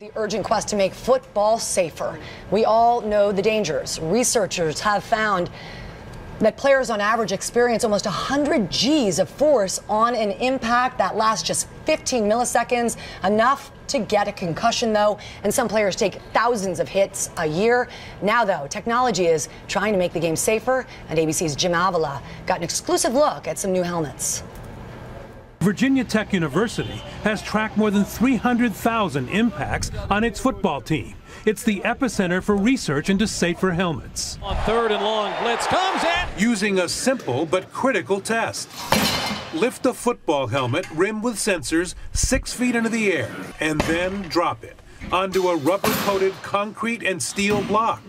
The urgent quest to make football safer. We all know the dangers. Researchers have found that players on average experience almost 100 G's of force on an impact that lasts just 15 milliseconds, enough to get a concussion, though. And some players take thousands of hits a year. Now, though, technology is trying to make the game safer, and ABC's Jim Avila got an exclusive look at some new helmets. Virginia Tech University has tracked more than 300,000 impacts on its football team. It's the epicenter for research into safer helmets. On third and long, blitz comes in. Using a simple but critical test. Lift a football helmet rimmed with sensors six feet into the air and then drop it onto a rubber coated concrete and steel block.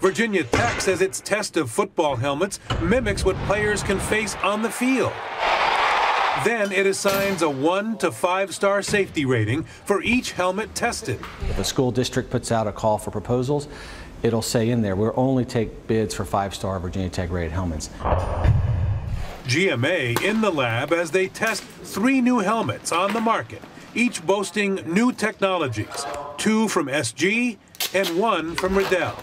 Virginia Tech says its test of football helmets mimics what players can face on the field. Then it assigns a one to five star safety rating for each helmet tested. If a school district puts out a call for proposals, it'll say in there, we'll only take bids for five star Virginia Tech rated helmets. GMA in the lab as they test three new helmets on the market, each boasting new technologies, two from SG and one from Riddell.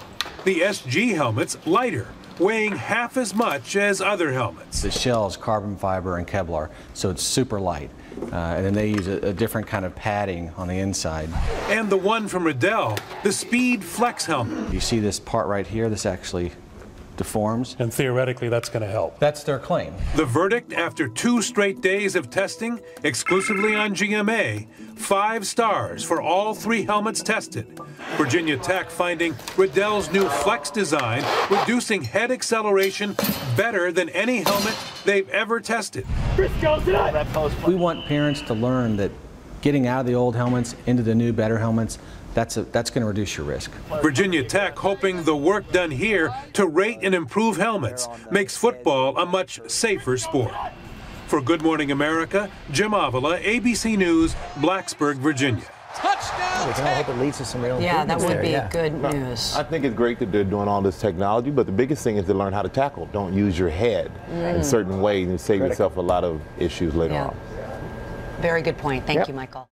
The SG helmet's lighter, weighing half as much as other helmets. The shell is carbon fiber and Kevlar, so it's super light. Uh, and then they use a, a, different kind of padding on the inside. And the one from Riddell, the Speed Flex helmet. You see this part right here, this actually deforms. And theoretically, that's going to help. That's their claim. The verdict after two straight days of testing, exclusively on GMA, five stars for all three helmets tested. Virginia Tech finding Riddell's new flex design, reducing head acceleration better than any helmet they've ever tested. We want parents to learn that getting out of the old helmets into the new, better helmets, that's, that's going to reduce your risk. Virginia Tech hoping the work done here to rate and improve helmets makes football a much safer sport. For Good Morning America, Jim Avila, ABC News, Blacksburg, Virginia. Touchdown! I hope it leads to some real Yeah, that would there, be yeah. good news. I think it's great that they're doing all this technology, but the biggest thing is to learn how to tackle. Don't use your head Mm. in certain ways and save Critical. yourself a lot of issues later Yeah. on. Very good point. Thank Yep. you, Michael.